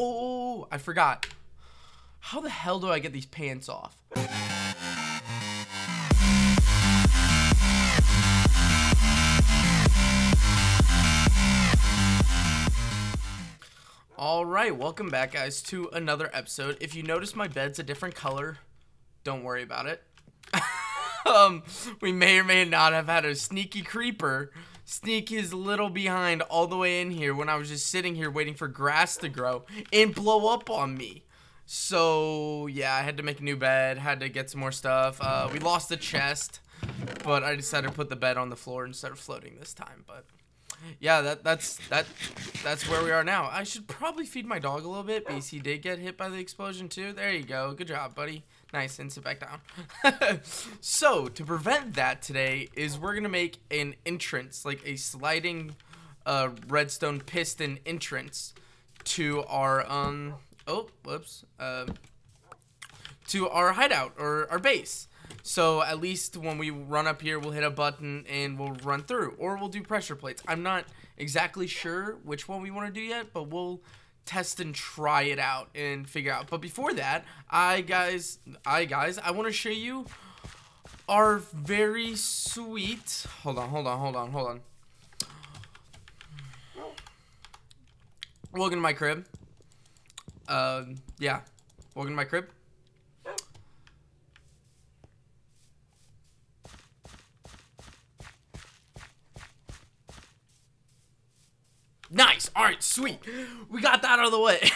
Oh, I forgot. How the hell do I get these pants off? Alright, welcome back guys to another episode. If you notice my bed's a different color, don't worry about it. um, we may or may not have had a sneaky creeper sneak his little behind all the way in here when I was just sitting here waiting for grass to grow and blow up on me. So, yeah, I had to make a new bed, had to get some more stuff. Uh, we lost the chest, but I decided to put the bed on the floor instead of floating this time, but yeah, that that's that that's where we are now. I should probably feed my dog a little bit because he did get hit by the explosion too. There you go. Good job, buddy. Nice, and sit back down. so, to prevent that today is we're to make an entrance, like a sliding uh, redstone piston entrance to our, um, oh, whoops, uh, to our hideout or our base. So at least when we run up here, we'll hit a button and we'll run through. Or we'll do pressure plates. I'm not exactly sure which one we want to do yet, but we'll test and try it out and figure out. But before that, I guys, I guys, I want to show you our very sweet. Hold on, hold on, hold on, hold on. Welcome to my crib. Uh, yeah, welcome to my crib. Nice. All right, sweet. We got that out of the way.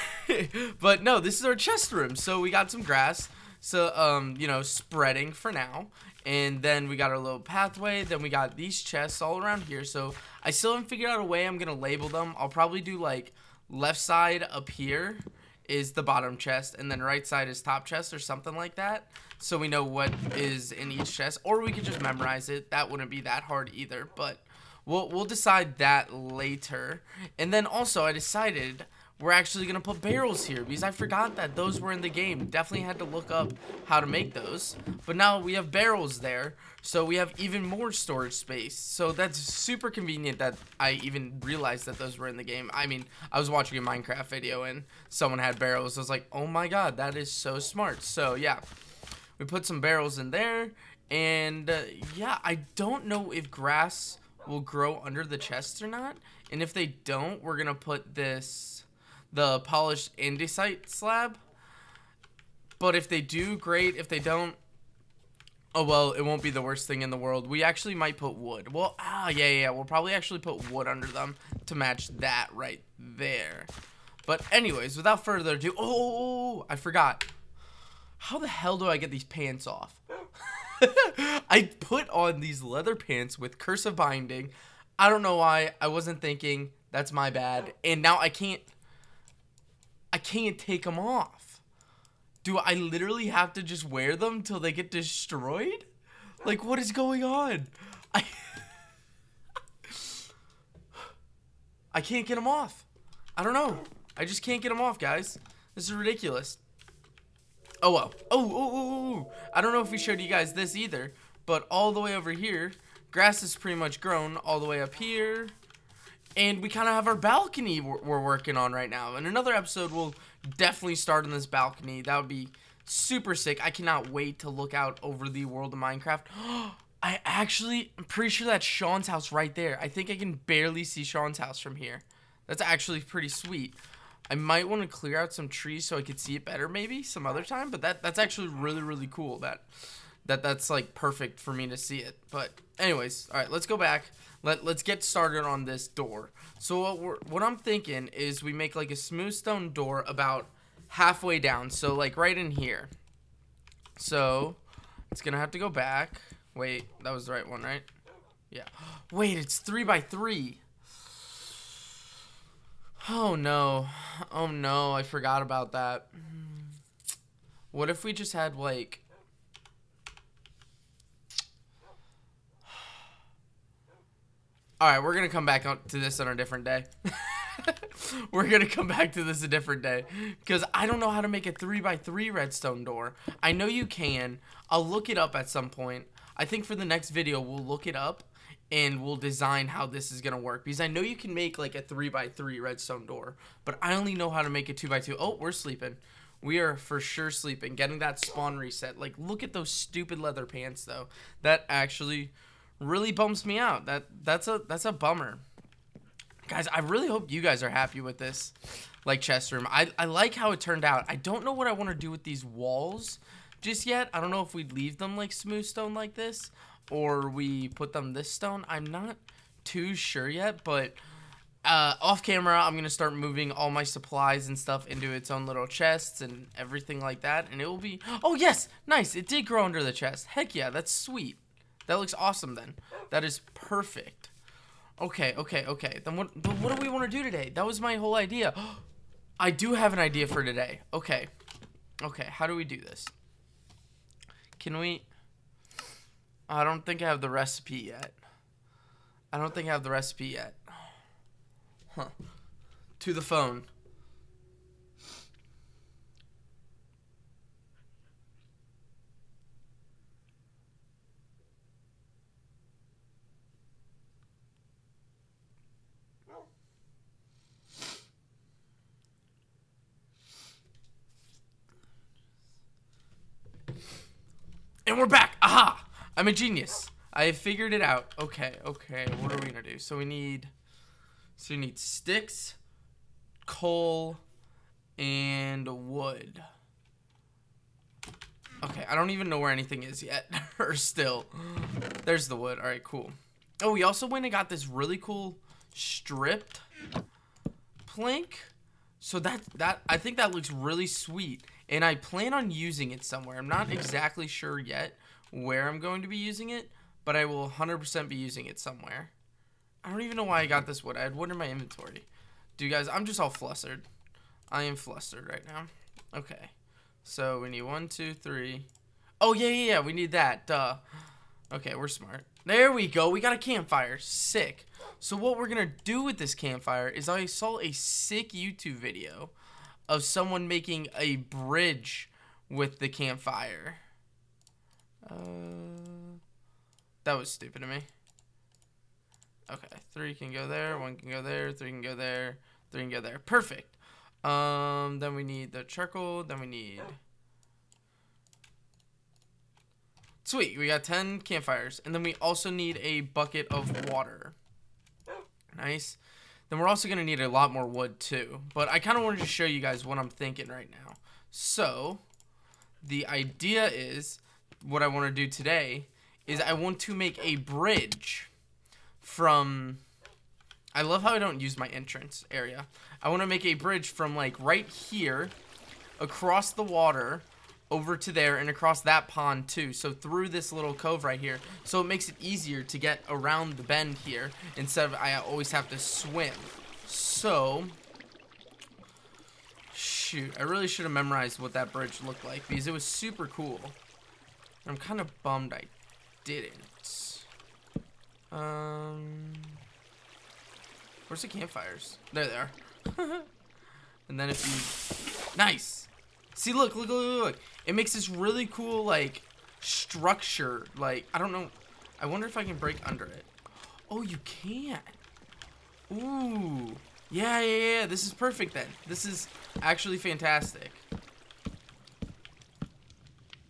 but no, this is our chest room. So we got some grass. So, um, you know, spreading for now. And then we got our little pathway. Then we got these chests all around here. So I still haven't figured out a way I'm going to label them. I'll probably do like left side up here is the bottom chest. And then right side is top chest or something like that. So we know what is in each chest. Or we could just memorize it. That wouldn't be that hard either. But We'll, we'll decide that later. And then also, I decided we're actually to put barrels here because I forgot that those were in the game. Definitely had to look up how to make those. But now we have barrels there, so we have even more storage space. So that's super convenient that I even realized that those were in the game. I mean, I was watching a Minecraft video and someone had barrels. I was like, oh my god, that is so smart. So yeah, we put some barrels in there. And uh, yeah, I don't know if grass will grow under the chests or not. And if they don't, we're going to put this, the polished andesite slab. But if they do, great. If they don't, oh well, it won't be the worst thing in the world. We actually might put wood. Well, ah, yeah, yeah, we'll probably actually put wood under them to match that right there. But anyways, without further ado, oh, I forgot. How the hell do I get these pants off? I put on these leather pants with Curse of Binding. I don't know why. I wasn't thinking. That's my bad. And now I can't. I can't take them off. Do I literally have to just wear them till they get destroyed? Like, what is going on? I. I can't get them off. I don't know. I just can't get them off, guys. This is ridiculous. Oh, well. Oh, oh, oh, oh. I don't know if we showed you guys this either, but all the way over here, grass is pretty much grown all the way up here. And we kind of have our balcony we're, working on right now. In another episode, we'll definitely start on this balcony. That would be super sick. I cannot wait to look out over the world of Minecraft. I actually, I'm pretty sure that's Sean's house right there. I think I can barely see Sean's house from here. That's actually pretty sweet. I might want to clear out some trees so I could see it better maybe some other time, but that that's actually really really cool that that that's like perfect for me to see it. But anyways, all right, let's go back. Let let's get started on this door. So what we're what I'm thinking is we make like a smooth stone door about halfway down. So like right in here. So it's gonna have to go back. Wait, that was the right one, right? Yeah. Wait, it's three by three. Oh no. Oh no, I forgot about that. What if we just had like Alright, we're gonna come back to this on a different day. we're gonna come back to this a different day. Because I don't know how to make a 3x3 redstone door. I know you can. I'll look it up at some point. I think for the next video, we'll look it up and we'll design how this is gonna work because I know you can make like a three by three redstone door, but I only know how to make a two by two. Oh, we're sleeping. We are for sure sleeping. Getting that spawn reset. Like, look at those stupid leather pants though. That actually really bums me out. That that's a that's a bummer. Guys, I really hope you guys are happy with this like chest room. I, I like how it turned out. I don't know what I want to do with these walls just yet. I don't know if we'd leave them like smooth stone like this or we put them this stone. I'm not too sure yet, but uh, off camera, I'm going to start moving all my supplies and stuff into its own little chests and everything like that. And it will be, oh yes, nice. It did grow under the chest. Heck yeah, that's sweet. That looks awesome then. That is perfect. Okay, okay, okay. Then what, what do we want to do today? That was my whole idea. I do have an idea for today. Okay. Okay, how do we do this? Can we... I don't think I have the recipe yet. I don't think I have the recipe yet. Huh. To the phone. And we're back. Aha! I'm a genius. I figured it out. Okay, okay. What are we gonna do? So we need, so we need sticks, coal, and wood. Okay, I don't even know where anything is yet, or still. There's the wood. All right, cool. Oh, we also went and got this really cool stripped plank. So that that I think that looks really sweet, and I plan on using it somewhere. I'm not exactly sure yet where I'm going to be using it, but I will 100% be using it somewhere. I don't even know why I got this wood. I had wood in my inventory. Dude, guys, I'm just all flustered. I am flustered right now. Okay. So we need one, two, three. Oh, yeah, yeah, yeah. We need that. Duh. Okay, we're smart. There we go. We got a campfire. Sick. So what we're going to do with this campfire is I saw a sick YouTube video of someone making a bridge with the campfire. Uh, that was stupid of me. Okay, three can go there, one can go there, three can go there, three can go there. Perfect. Um, then we need the charcoal, then we need... Sweet, we got 10 campfires. And then we also need a bucket of water. Nice. Then we're also going to need a lot more wood too. But I kind of wanted to show you guys what I'm thinking right now. So, the idea is, what I want to do today is I want to make a bridge from... I love how I don't use my entrance area. I want to make a bridge from like right here across the water over to there and across that pond too. So through this little cove right here. So it makes it easier to get around the bend here instead of I always have to swim. So, shoot, I really should have memorized what that bridge looked like because it was super cool. I'm kind of bummed I didn't. Um, where's the campfires? There they are. and then if you, nice. See, look, look, look, look. It makes this really cool, like, structure. Like, I don't know. I wonder if I can break under it. Oh, you can. Ooh. Yeah, yeah, yeah. This is perfect then. This is actually fantastic.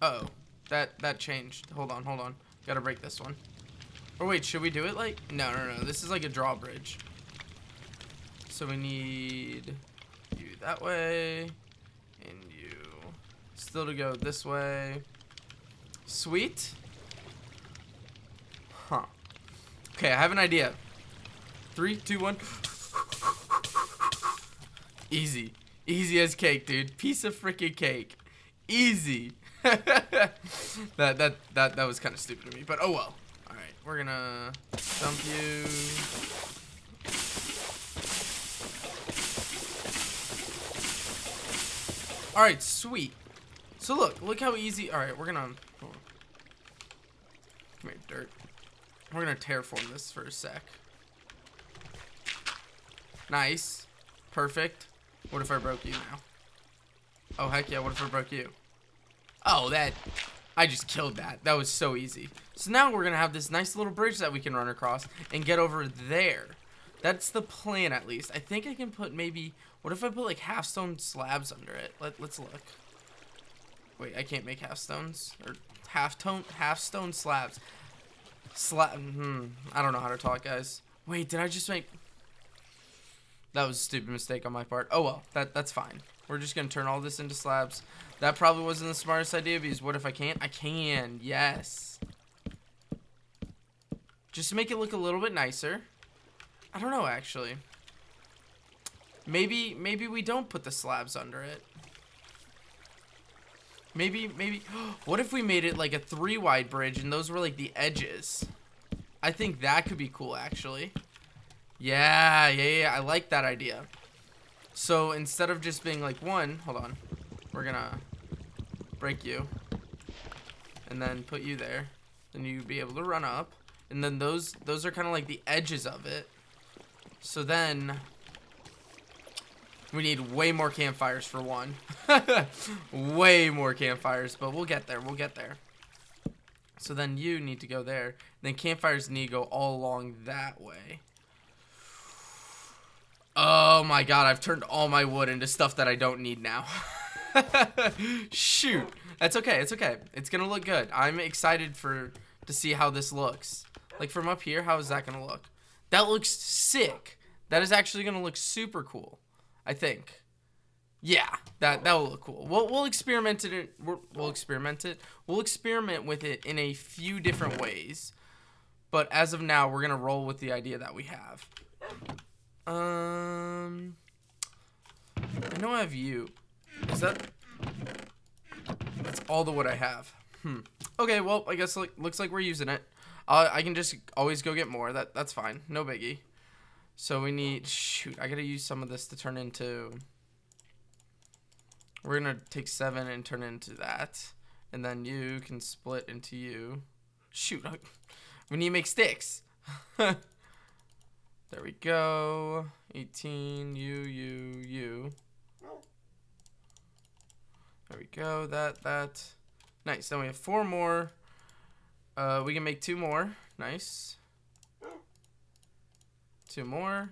Uh oh That that changed. Hold on, hold on. Gotta break this one. Or wait, should we do it like... No, no, no. This is like a drawbridge. So we need you that way. And you still to go this way. Sweet. Huh. Okay, I have an idea. Three, two, one. Easy. Easy as cake, dude. Piece of freaking cake. Easy. that that that that was kind of stupid of me, but oh well. All right, we're gonna dump you. All right, sweet. So look, look how easy. All right, we're gonna. Come here, dirt. We're gonna terraform this for a sec. Nice. Perfect. What if I broke you now? Oh, heck yeah, what if I broke you? Oh, that... I just killed that. That was so easy. So now we're to have this nice little bridge that we can run across and get over there. That's the plan, at least. I think I can put maybe... What if I put, like, half stone slabs under it? Let, let's look. Wait, I can't make half stones? Or half tone, half stone slabs. Slab... Hmm. I don't know how to talk, guys. Wait, did I just make... That was a stupid mistake on my part. Oh, well. That That's fine. We're just to turn all this into slabs. That probably wasn't the smartest idea because what if I can't? I can. Yes. Just to make it look a little bit nicer. I don't know, actually. Maybe, maybe we don't put the slabs under it. Maybe, maybe, what if we made it like a three wide bridge and those were like the edges? I think that could be cool, actually. Yeah, yeah, yeah, I like that idea. So instead of just being like one, hold on, we're gonna break you and then put you there. Then you'd be able to run up. And then those those are kind of like the edges of it. So then we need way more campfires for one. way more campfires, but we'll get there. We'll get there. So then you need to go there. Then campfires need to go all along that way. Oh my god, I've turned all my wood into stuff that I don't need now. Shoot. That's okay. It's okay. It's going to look good. I'm excited for to see how this looks. Like from up here, how is that going to look? That looks sick. That is actually going to look super cool. I think. Yeah, that that will look cool. We'll we'll experiment it. We'll, experiment it. We'll experiment with it in a few different ways. But as of now, we're gonna roll with the idea that we have. Um, I know I have you. Is that? That's all the wood I have. Hmm. Okay, well, I guess like, looks like we're using it. Uh, I can just always go get more. That That's fine. No biggie. So we need... Shoot, I gotta use some of this to turn into... We're gonna take seven and turn into that. And then you can split into you. Shoot, I, we need to make sticks. there we go. 18, you, you, you. There we go. That, that. Nice. Then we have four more. Uh, we can make two more. Nice. Two more.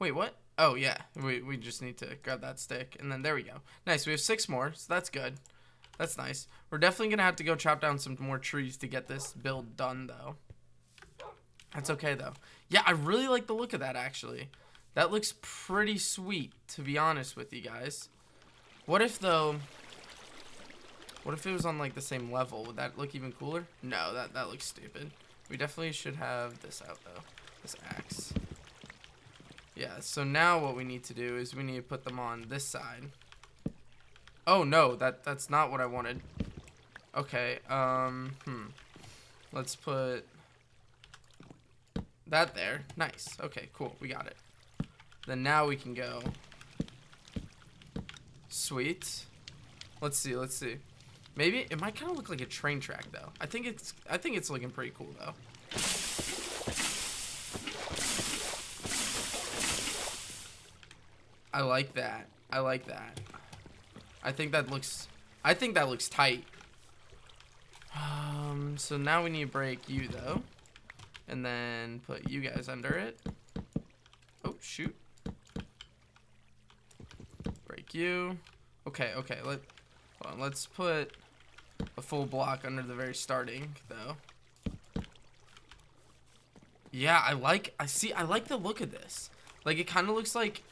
Wait, what? Oh, yeah. We, we just need to grab that stick. And then there we go. Nice. We have six more, so that's good. That's nice. We're definitely going to have to go chop down some more trees to get this build done, though. That's okay, though. Yeah, I really like the look of that, actually. That looks pretty sweet, to be honest with you guys. What if, though... What if it was on, like, the same level? Would that look even cooler? No, that, that looks stupid. We definitely should have this out, though. This axe. Yeah, so now what we need to do is we need to put them on this side. Oh, no, that that's not what I wanted. Okay, um, hmm. Let's put that there. Nice. Okay, cool. We got it. Then now we can go Sweet. Let's see, let's see. Maybe it might kind of look like a train track though. I think it's I think it's looking pretty cool though. I like that. I like that. I think that looks I think that looks tight. Um so now we need to break you though. And then put you guys under it. Oh shoot Break you. Okay, okay. Let on, let's put a full block under the very starting though. Yeah, I like I see I like the look of this. Like it kind of looks like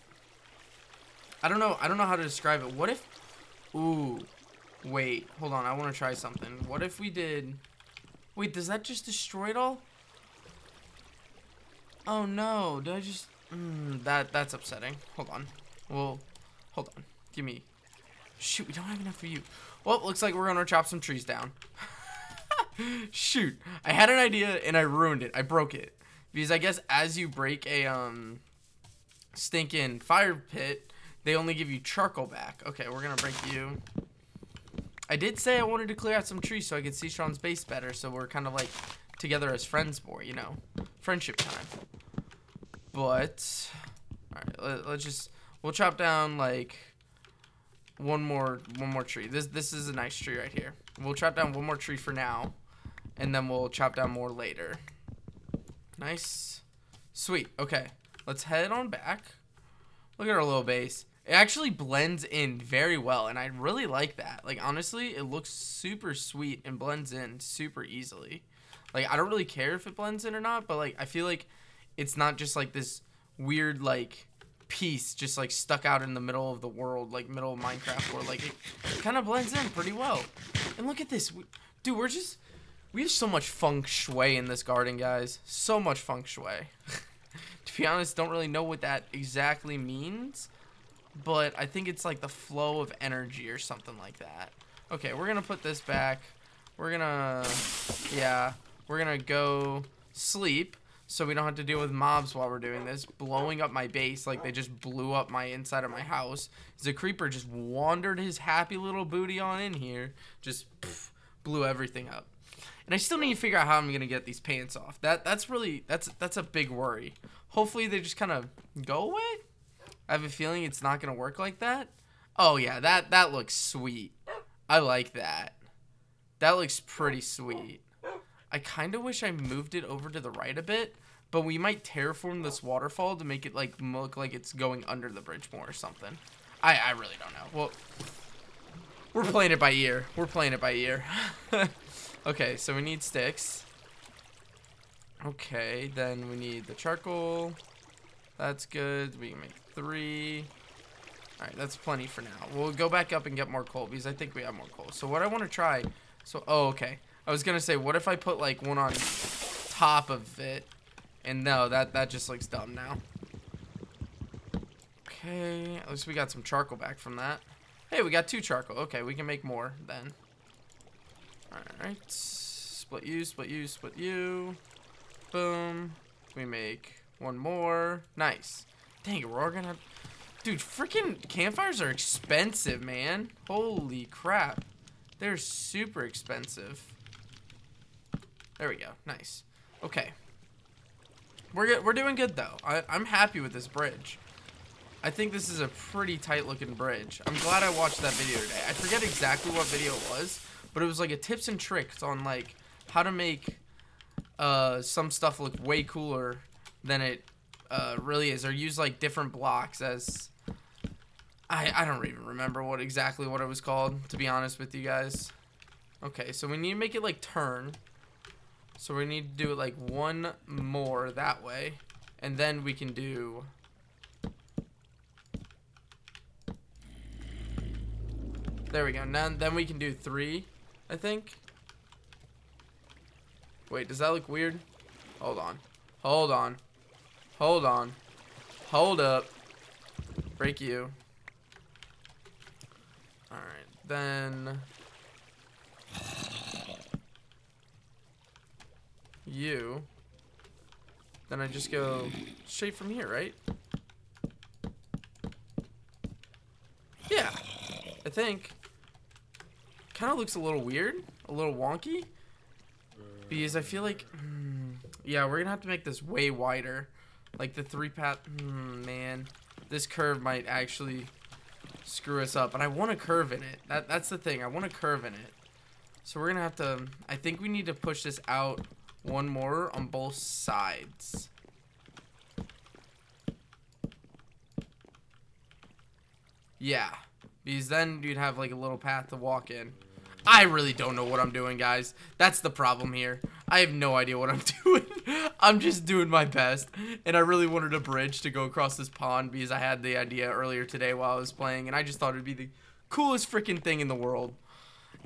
I don't know, I don't know how to describe it. What if Ooh. Wait, hold on. I want to try something. What if we did Wait, does that just destroy it all? Oh no, did I just mm, that that's upsetting. Hold on. Well, hold on. Give me. Shoot, we don't have enough for you. Well, looks like we're gonna chop some trees down. Shoot, I had an idea and I ruined it. I broke it because I guess as you break a um stinking fire pit, they only give you charcoal back. Okay, we're gonna break you. I did say I wanted to clear out some trees so I could see Sean's base better, so we're kind of like together as friends more, you know, friendship time. But all right, let, let's just we'll chop down like one more one more tree. This this is a nice tree right here. We'll chop down one more tree for now, and then we'll chop down more later. Nice, sweet. Okay, let's head on back. Look at our little base. It actually blends in very well, and I really like that. Like honestly, it looks super sweet and blends in super easily. Like I don't really care if it blends in or not, but like I feel like it's not just like this weird like piece just like stuck out in the middle of the world, like middle of Minecraft, where like it, kind of blends in pretty well. And look at this, dude. We're just we have so much feng shui in this garden, guys. So much feng shui. to be honest, don't really know what that exactly means, but I think it's like the flow of energy or something like that. Okay, we're gonna put this back. We're gonna, yeah, we're gonna go sleep so we don't have to deal with mobs while we're doing this. Blowing up my base like they just blew up my inside of my house. The creeper just wandered his happy little booty on in here. Just pff, blew everything up. And I still need to figure out how I'm gonna get these pants off. That that's really that's that's a big worry. Hopefully they just kind of go away. I have a feeling it's not gonna work like that. Oh yeah, that that looks sweet. I like that. That looks pretty sweet. I kind of wish I moved it over to the right a bit, but we might terraform this waterfall to make it like look like it's going under the bridge more or something. I, I really don't know. Well, we're playing it by ear. We're playing it by ear. okay, so we need sticks. Okay, then we need the charcoal. That's good. We can make three. Alright, that's plenty for now. We'll go back up and get more coal because I think we have more coal. So what I want to try... So, oh, okay. I was gonna say, what if I put like one on top of it? And no, that that just looks dumb now. Okay, at least we got some charcoal back from that. Hey, we got two charcoal. Okay, we can make more then. Alright. Split you, split you, split you. Boom. We make one more. Nice. Dang it, we're all gonna... Dude, freaking campfires are expensive, man. Holy crap. They're super expensive. There we go. Nice. Okay. We're good. We're doing good though. I, I'm happy with this bridge. I think this is a pretty tight looking bridge. I'm glad I watched that video today. I forget exactly what video it was, but it was like a tips and tricks on like how to make uh, some stuff look way cooler than it uh, really is, or use like different blocks as I I don't even remember what exactly what it was called to be honest with you guys. Okay, so we need to make it like turn. So we need to do it like one more that way. And then we can do... There we go. Now, then we can do three, I think. Wait, does that look weird? Hold on. Hold on. Hold on. Hold up. Break you. Alright, then... you. Then I just go straight from here, right? Yeah, I think. Kind of looks a little weird, a little wonky. Because I feel like, hmm, yeah, we're gonna have to make this way wider. Like the three path, hmm, man. This curve might actually screw us up. And I want a curve in it. That, that's the thing, I want a curve in it. So we're gonna have to, I think we need to push this out one more on both sides. Yeah, because then you'd have like a little path to walk in. I really don't know what I'm doing, guys. That's the problem here. I have no idea what I'm doing. I'm just doing my best. And I really wanted a bridge to go across this pond because I had the idea earlier today while I was playing. And I just thought it'd be the coolest freaking thing in the world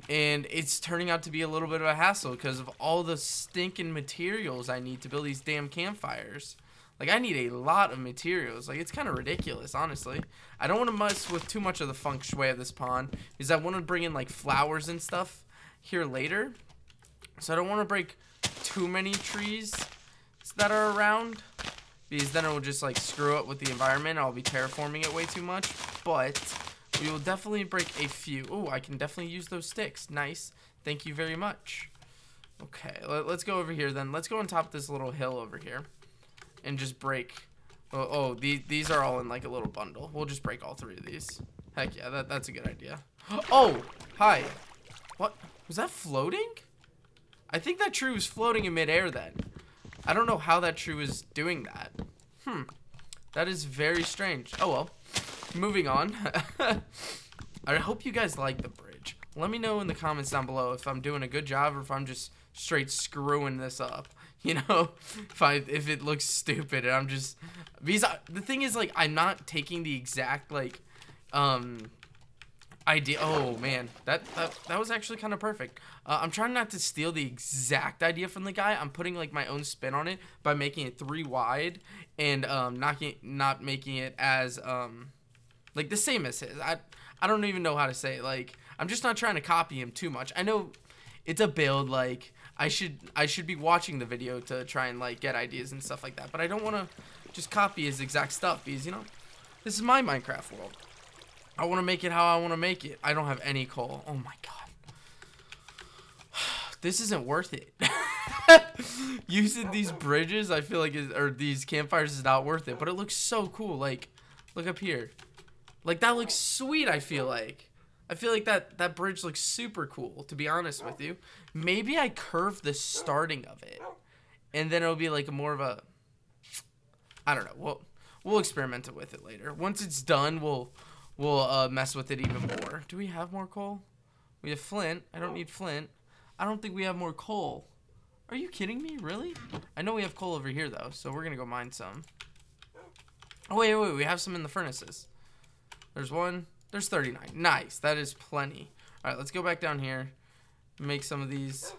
and it's turning out to be a little bit of a hassle because of all the stinking materials I need to build these damn campfires. Like, I need a lot of materials. Like, it's kind of ridiculous, honestly. I don't want to mess with too much of the feng shui of this pond because I want to bring in, like, flowers and stuff here later. So I don't want to break too many trees that are around because then it will just, like, screw up with the environment. I'll be terraforming it way too much. But we will definitely break a few. Oh, I can definitely use those sticks. Nice. Thank you very much. Okay, let, us go over here then. Let's go on top of this little hill over here. And just break. Oh, oh these, these are all in like a little bundle. We'll just break all three of these. Heck yeah, that, that's a good idea. Oh, hi. What? Was that floating? I think that tree was floating in midair then. I don't know how that tree was doing that. Hmm. That is very strange. Oh well. Moving on. I hope you guys like the bridge. Let me know in the comments down below if I'm doing a good job or if I'm just straight screwing this up. You know, if I if it looks stupid and I'm just because I, the thing is like I'm not taking the exact like um idea. Oh man, that that that was actually kind of perfect. Uh, I'm trying not to steal the exact idea from the guy. I'm putting like my own spin on it by making it three wide and um knocking not making it as um like the same as his. I I don't even know how to say it. Like I'm just not trying to copy him too much. I know it's a build like I should I should be watching the video to try and like get ideas and stuff like that. But I don't want to just copy his exact stuff because you know this is my Minecraft world. I want to make it how I want to make it. I don't have any coal. Oh my god. This isn't worth it. Using these bridges, I feel like, or these campfires is not worth it. But it looks so cool. Like, look up here. Like, that looks sweet, I feel like. I feel like that, that bridge looks super cool, to be honest with you. Maybe I curve the starting of it. And then it'll be like more of a... I don't know. We'll, we'll experiment with it later. Once it's done, we'll we'll uh, mess with it even more. Do we have more coal? We have flint. I don't need flint. I don't think we have more coal. Are you kidding me? Really? I know we have coal over here, though, so we're going to go mine some. Oh, wait, wait, we have some in the furnaces. There's one. There's 39. Nice. That is plenty. All right, let's go back down here. Make some of these.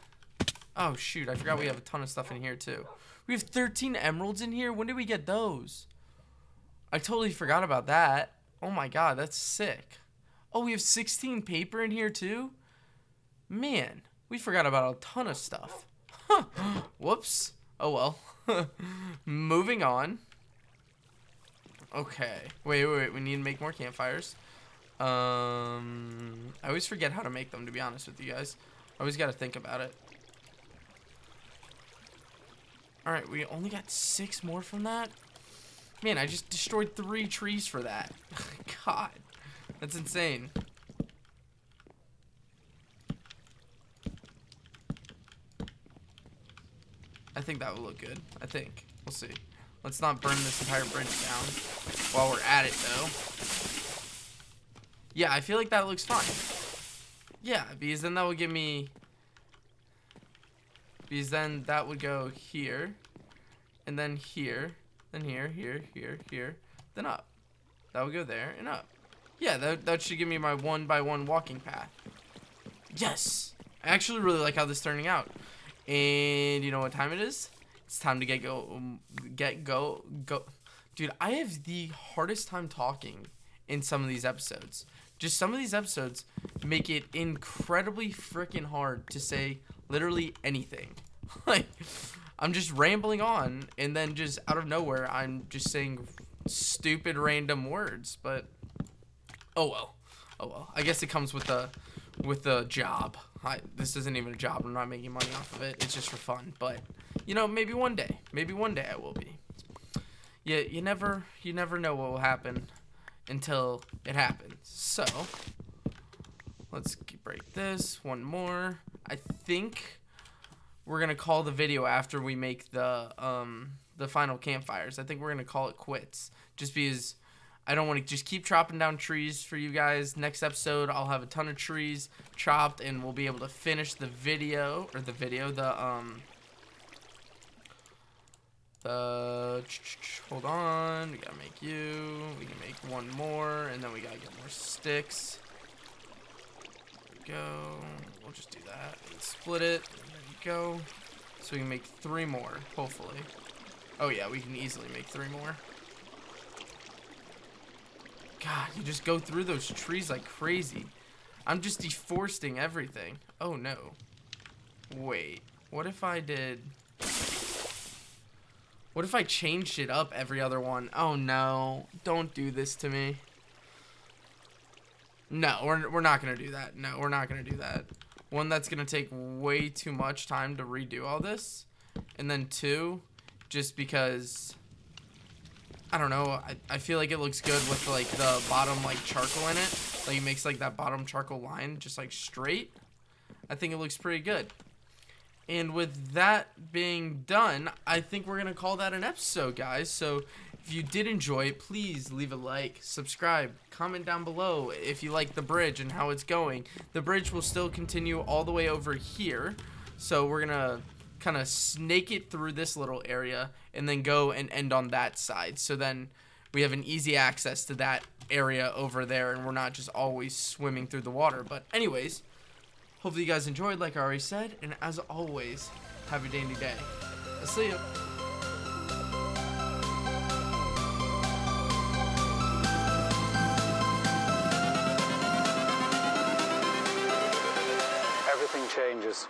Oh, shoot. I forgot we have a ton of stuff in here, too. We have 13 emeralds in here? When did we get those? I totally forgot about that. Oh, my God. That's sick. Oh, we have 16 paper in here, too? Man, we forgot about a ton of stuff. Huh. Whoops. Oh, well. Moving on. Okay. Wait, wait, wait. We need to make more campfires. Um, I always forget how to make them, to be honest with you guys. I always got to think about it. Alright, we only got six more from that? Man, I just destroyed three trees for that. God, that's insane. I think that will look good. I think. We'll see. Let's not burn this entire bridge down while we're at it, though. Yeah, I feel like that looks fine. Yeah, because then that would give me... Because then that would go here. And then here. Then here, here, here, here. Then up. That would go there and up. Yeah, that, that should give me my one by one walking path. Yes! I actually really like how this is turning out. And you know what time it is? It's time to get go, um, get go, go. Dude, I have the hardest time talking in some of these episodes. Just some of these episodes make it incredibly freaking hard to say literally anything. like, I'm just rambling on, and then just out of nowhere, I'm just saying stupid random words. But oh well, oh well. I guess it comes with the with the job. I, this isn't even a job. I'm not making money off of it. It's just for fun. But you know, maybe one day, maybe one day I will be. Yeah, you never, you never know what will happen until it happens. So let's break this one more. I think we're gonna call the video after we make the um the final campfires. I think we're gonna call it quits, just because I don't want to just keep chopping down trees for you guys. Next episode, I'll have a ton of trees chopped, and we'll be able to finish the video or the video the um the hold on. We gotta make you. We can make one more, and then we gotta get more sticks. There we go. We'll just do that split it. Go. So we can make three more, hopefully. Oh yeah, we can easily make three more. God, you just go through those trees like crazy. I'm just deforesting everything. Oh no. Wait, what if I did... What if I changed it up every other one? Oh no, don't do this to me. No, we're, we're not to do that. No, we're not to do that. One, that's going to take way too much time to redo all this. And then two, just because I don't know. I, I feel like it looks good with like the bottom like charcoal in it. Like it makes like that bottom charcoal line just like straight. I think it looks pretty good. And with that being done, I think we're going to call that an episode, guys. So if you did enjoy it, please leave a like, subscribe, comment down below if you like the bridge and how it's going. The bridge will still continue all the way over here. So we're going to kind of snake it through this little area and then go and end on that side. So then we have an easy access to that area over there and we're not just always swimming through the water. But anyways, hopefully you guys enjoyed like I already said. And as always, have a dandy day. I'll see. Everything changes.